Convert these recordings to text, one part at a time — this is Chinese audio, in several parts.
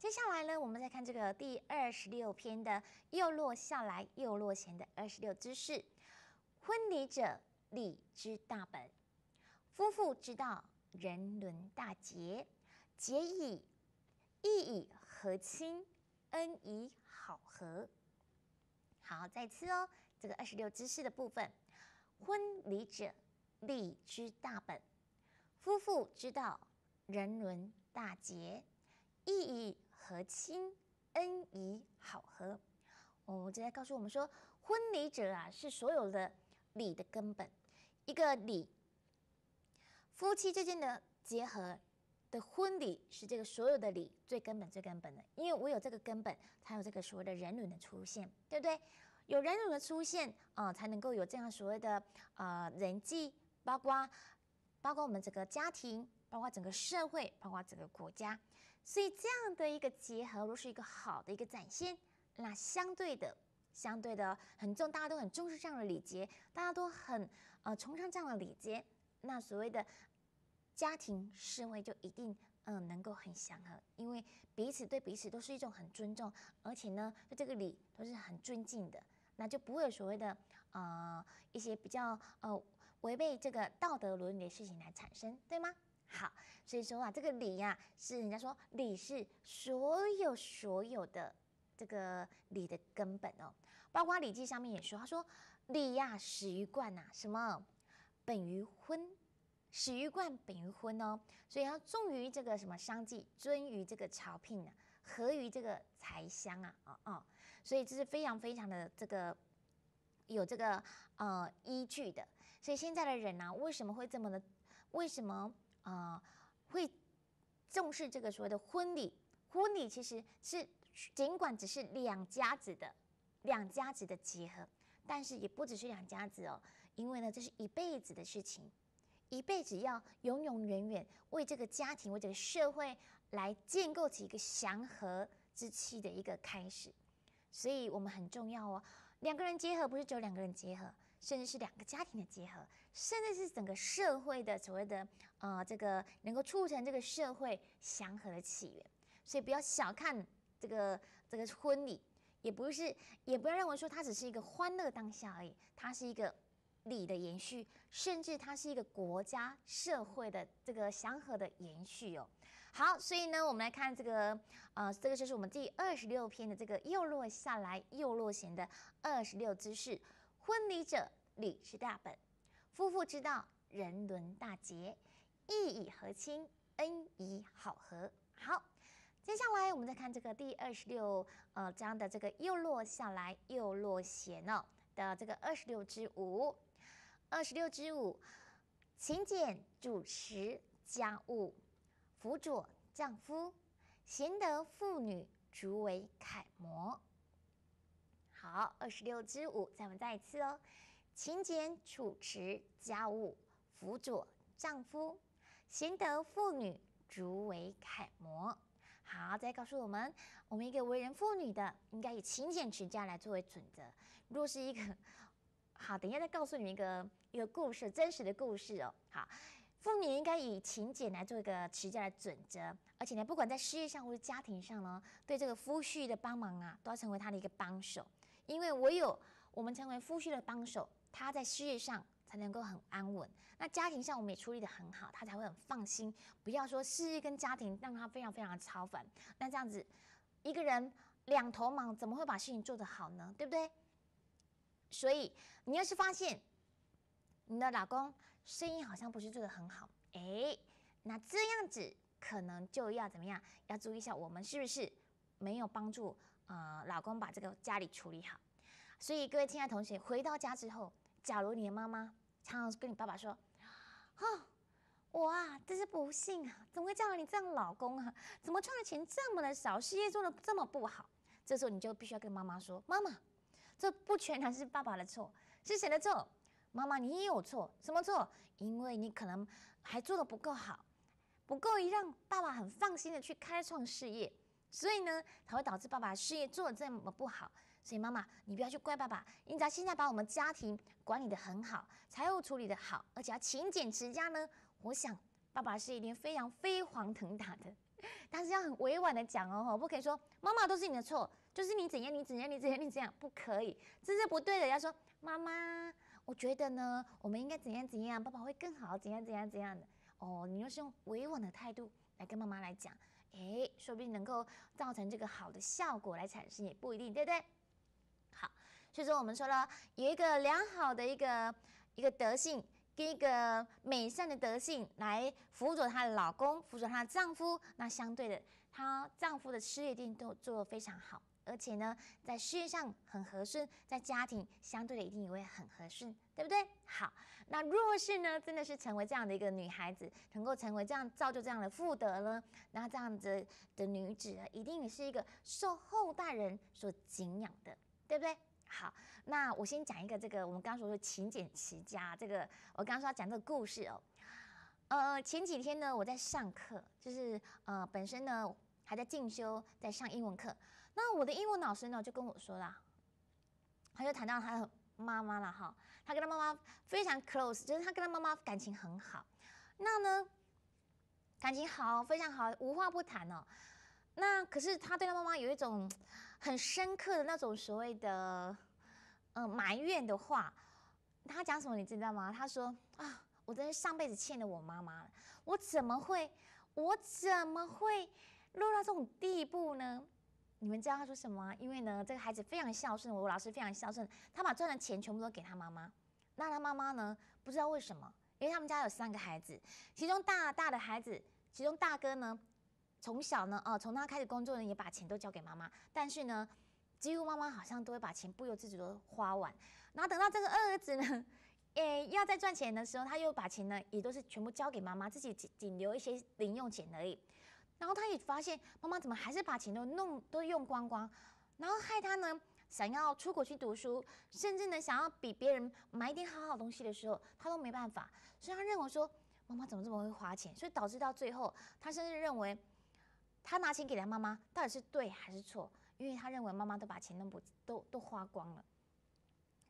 接下来呢，我们再看这个第二十六篇的“又落下来又落前”的二十六姿势。婚礼者，礼之大本。夫妇之道，人伦大节。节以义以和亲，恩以好合。好，再次哦，这个二十六姿势的部分。婚礼者，礼之大本。夫妇之道，人伦大节。义以和亲，恩以好合。我直接告诉我们说，婚礼者啊，是所有的礼的根本。一个礼，夫妻之间的结合的婚礼，是这个所有的礼最根本、最根本的。因为我有这个根本，才有这个所谓的人伦的出现，对不对？有人伦的出现啊，才能够有这样所谓的呃人际，包括包括我们整个家庭。包括整个社会，包括整个国家，所以这样的一个结合，若是一个好的一个展现，那相对的，相对的很重，大家都很重视这样的礼节，大家都很呃崇尚这样的礼节，那所谓的家庭社会就一定嗯能够很祥和，因为彼此对彼此都是一种很尊重，而且呢，对这个礼都是很尊敬的，那就不会有所谓的呃一些比较呃违背这个道德伦理的事情来产生，对吗？好，所以说啊，这个礼呀，是人家说礼是所有所有的这个礼的根本哦。包括《礼记》上面也说，他说礼呀始于冠呐，什么本于婚，始于冠，本于婚哦。所以要重于这个什么商祭，尊于这个朝聘啊，合于这个财香啊，啊啊。所以这是非常非常的这个有这个呃依据的。所以现在的人呢，为什么会这么的？为什么？啊，会重视这个所谓的婚礼。婚礼其实是尽管只是两家子的两家子的结合，但是也不只是两家子哦，因为呢，这是一辈子的事情，一辈子要永永远远为这个家庭、为这个社会来建构起一个祥和之气的一个开始。所以我们很重要哦，两个人结合不是只有两个人结合，甚至是两个家庭的结合，甚至是整个社会的所谓的呃这个能够促成这个社会祥和的起源。所以不要小看这个这个婚礼，也不是也不要认为说它只是一个欢乐当下而已，它是一个。礼的延续，甚至它是一个国家社会的这个祥和的延续哦。好，所以呢，我们来看这个，呃，这个就是我们第二十六篇的这个又落下来又落弦的二十六姿势。婚礼者，礼是大本，夫妇之道，人伦大节，义以和亲，恩以好合。好，接下来我们再看这个第二十六呃章的这个又落下来又落弦哦的这个二十六之五。二十六之五，勤俭主持家务，辅佐丈夫，贤德妇女足为楷模。好，二十六之五，再我们再一次哦。勤俭处持家务，辅佐丈夫，贤德妇女足为楷模。好，再告诉我们，我们一个为人妇女的，应该以勤俭持家来作为准则。若是一个好，等一下再告诉你们一个一个故事，真实的故事哦。好，妇女应该以勤俭来做一个持家的准则，而且呢，不管在事业上或者家庭上呢，对这个夫婿的帮忙啊，都要成为他的一个帮手。因为唯有我们成为夫婿的帮手，他在事业上才能够很安稳。那家庭上我们也处理的很好，他才会很放心。不要说事业跟家庭让他非常非常的超凡，那这样子一个人两头忙，怎么会把事情做得好呢？对不对？所以，你要是发现你的老公生意好像不是做得很好，哎，那这样子可能就要怎么样？要注意一下，我们是不是没有帮助呃老公把这个家里处理好？所以，各位亲爱的同学，回到家之后，假如你的妈妈常常跟你爸爸说：“哦，我啊，真是不幸啊，怎么会嫁了你这样老公啊？怎么赚的钱这么的少，事业做的这么不好？”这时候你就必须要跟妈妈说：“妈妈。”这不全然是爸爸的错，是谁的错？妈妈，你也有错。什么错？因为你可能还做的不够好，不够让爸爸很放心的去开创事业，所以呢，才会导致爸爸事业做的这么不好。所以妈妈，你不要去怪爸爸，你只要现在把我们家庭管理的很好，财务处理的好，而且要勤俭持家呢，我想爸爸是一定非常飞黄腾达的。但是要很委婉的讲哦，不可以说妈妈都是你的错，就是你怎样你怎样你怎样你怎样，不可以，这是不对的。要说妈妈，我觉得呢，我们应该怎样怎样，爸爸会更好，怎样怎样怎样的。哦，你又是用委婉的态度来跟妈妈来讲，哎，说不定能够造成这个好的效果来产生，也不一定，对不对？好，所以说我们说了，有一个良好的一个一个德性跟。一个美善的德性来辅佐她的老公，辅佐她的丈夫。那相对的，她丈夫的事业一定都做得非常好，而且呢，在事业上很合顺，在家庭相对的一定也会很合顺，对不对？好，那若是呢，真的是成为这样的一个女孩子，能够成为这样造就这样的妇德呢，那这样子的女子啊，一定也是一个受后代人所敬仰的，对不对？好，那我先讲一个这个我们刚刚说勤俭持家，这个我刚刚说要讲这个故事哦。呃，前几天呢，我在上课，就是呃本身呢还在进修，在上英文课。那我的英文老师呢就跟我说啦，他就谈到他的妈妈了哈，他跟他妈妈非常 close，就是他跟他妈妈感情很好。那呢感情好，非常好，无话不谈哦。那可是他对他妈妈有一种。很深刻的那种所谓的，嗯，埋怨的话，他讲什么你知道吗？他说啊，我真是上辈子欠了我妈妈了，我怎么会，我怎么会落到这种地步呢？你们知道他说什么吗？因为呢，这个孩子非常孝顺，我老师非常孝顺，他把赚的钱全部都给他妈妈。那他妈妈呢，不知道为什么，因为他们家有三个孩子，其中大大的孩子，其中大哥呢。从小呢，哦，从他开始工作呢，也把钱都交给妈妈。但是呢，几乎妈妈好像都会把钱不由自主的花完。然后等到这个二儿子呢，诶，要再赚钱的时候，他又把钱呢，也都是全部交给妈妈，自己仅仅留一些零用钱而已。然后他也发现妈妈怎么还是把钱都弄都用光光，然后害他呢想要出国去读书，甚至呢想要比别人买一点好好东西的时候，他都没办法。所以他认为说妈妈怎么这么会花钱，所以导致到最后，他甚至认为。他拿钱给他妈妈，到底是对还是错？因为他认为妈妈都把钱都不都都花光了。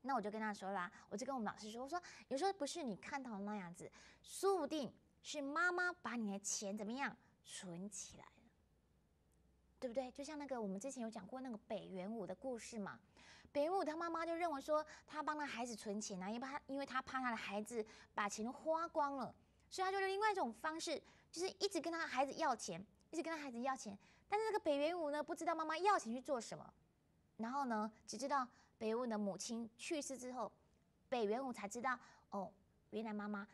那我就跟他说啦，我就跟我们老师说，我说有时候不是你看到的那样子，说不定是妈妈把你的钱怎么样存起来了，对不对？就像那个我们之前有讲过那个北元武的故事嘛。北元武他妈妈就认为说，他帮他孩子存钱啊，因为他因为他怕他的孩子把钱都花光了，所以他就另外一种方式，就是一直跟他孩子要钱。一直跟他孩子要钱，但是这个北元武呢，不知道妈妈要钱去做什么，然后呢，只知道北元武的母亲去世之后，北元武才知道哦，原来妈妈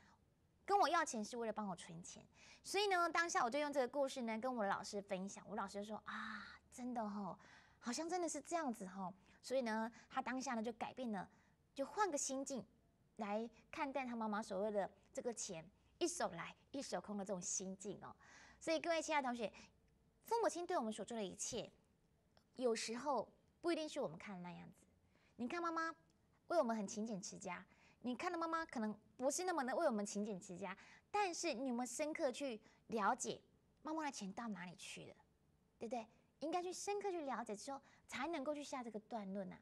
跟我要钱是为了帮我存钱，所以呢，当下我就用这个故事呢跟我老师分享，我老师就说啊，真的哦，好像真的是这样子哦，所以呢，他当下呢就改变了，就换个心境来看待他妈妈所谓的这个钱一手来一手空的这种心境哦。所以各位亲爱的同学，父母亲对我们所做的一切，有时候不一定是我们看的那样子。你看妈妈为我们很勤俭持家，你看到妈妈可能不是那么的为我们勤俭持家，但是你有没有深刻去了解妈妈的钱到哪里去了，对不对？应该去深刻去了解之后，才能够去下这个断论呐。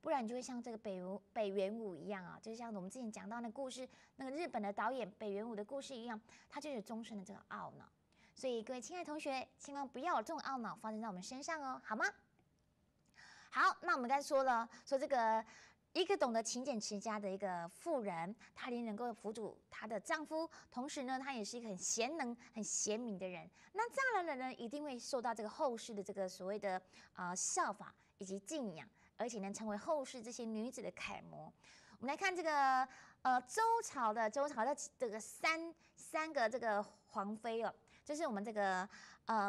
不然你就会像这个北武北元武一样啊，就像我们之前讲到那故事，那个日本的导演北元武的故事一样，他就有终身的这个懊恼。所以各位亲爱的同学，千万不要有这种懊恼发生在我们身上哦，好吗？好，那我们刚才说了，说这个一个懂得勤俭持家的一个妇人，她连能够辅助她的丈夫，同时呢，她也是一个很贤能、很贤明的人。那这样的人呢，一定会受到这个后世的这个所谓的啊效法以及敬仰，而且能成为后世这些女子的楷模。我们来看这个呃周朝的周朝的这个三三个这个皇妃哦。就是我们这个，呃。